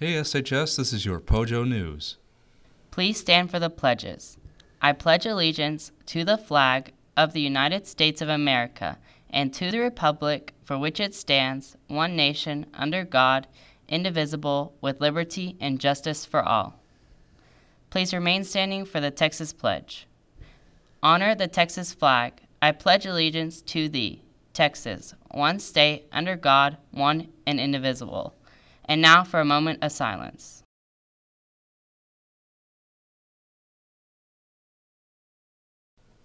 Hey SHS, this is your Pojo News. Please stand for the pledges. I pledge allegiance to the flag of the United States of America and to the republic for which it stands, one nation, under God, indivisible, with liberty and justice for all. Please remain standing for the Texas Pledge. Honor the Texas flag. I pledge allegiance to thee, Texas, one state, under God, one and indivisible. And now for a moment of silence.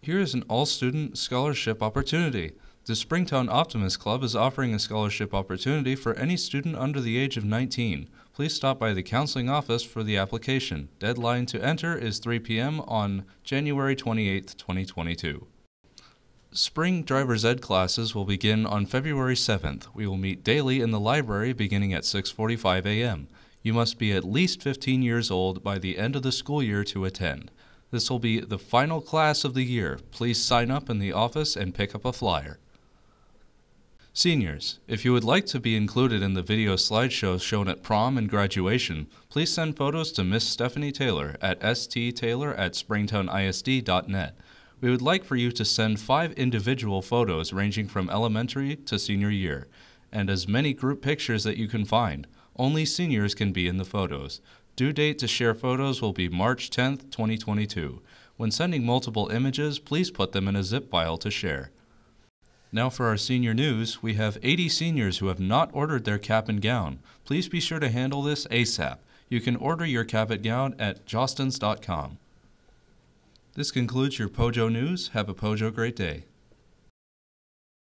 Here is an all student scholarship opportunity. The Springtown Optimist Club is offering a scholarship opportunity for any student under the age of 19. Please stop by the counseling office for the application. Deadline to enter is 3 p.m. on January 28, 2022. Spring driver's ed classes will begin on February 7th. We will meet daily in the library beginning at 6:45 a.m. You must be at least 15 years old by the end of the school year to attend. This will be the final class of the year. Please sign up in the office and pick up a flyer. Seniors, if you would like to be included in the video slideshows shown at prom and graduation, please send photos to Miss Stephanie Taylor at sttaylor at springtownisd.net. We would like for you to send five individual photos ranging from elementary to senior year, and as many group pictures that you can find. Only seniors can be in the photos. Due date to share photos will be March 10th, 2022. When sending multiple images, please put them in a zip file to share. Now for our senior news, we have 80 seniors who have not ordered their cap and gown. Please be sure to handle this ASAP. You can order your cap and gown at jostens.com. This concludes your Pojo News. Have a Pojo great day.